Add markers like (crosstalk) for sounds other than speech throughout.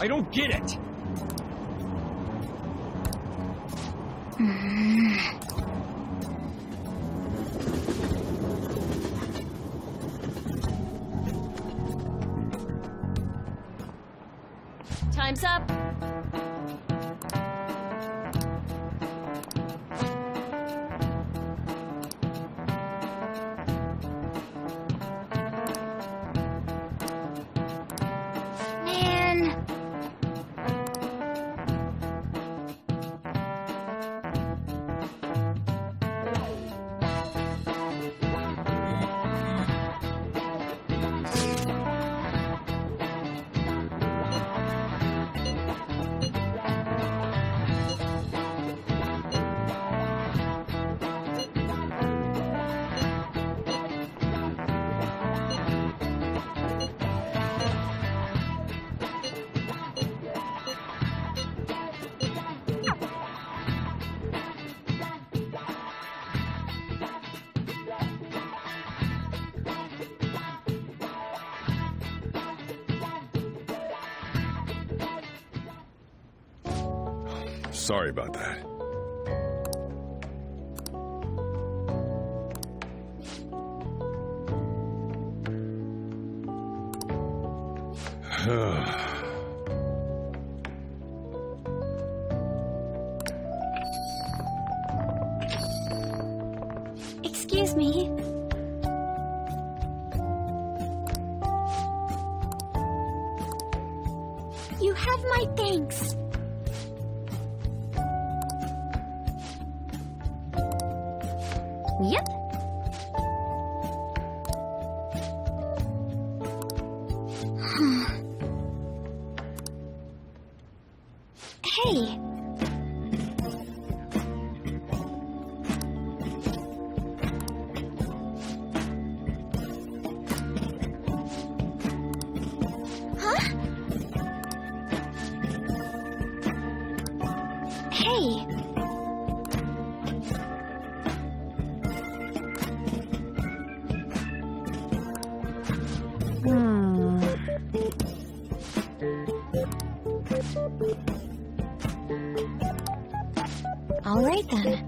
I don't get it. Time's up. Sorry about that. (sighs) Excuse me. You have my thanks. Yep. (sighs) hey. Huh? Hey. All right then.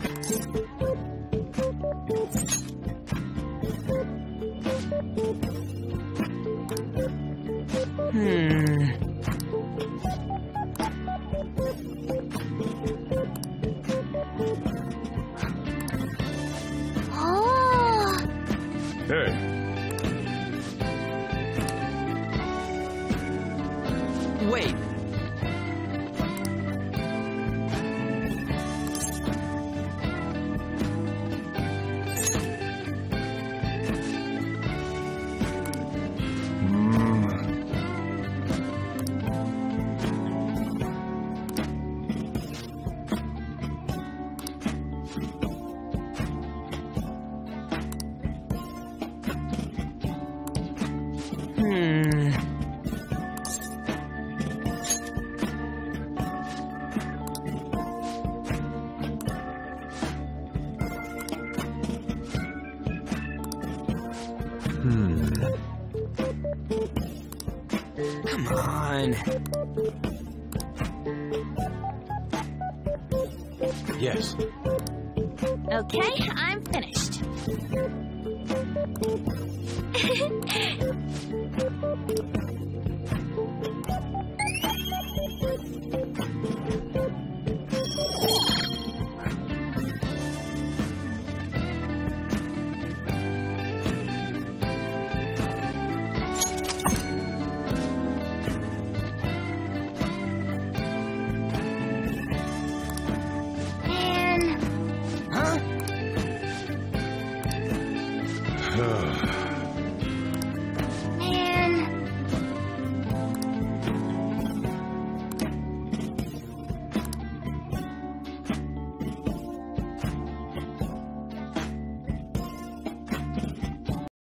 Hmm. Oh. Hey, Wait. Hmm. hmm. Come on. Yes. Okay, I'm finished. (laughs)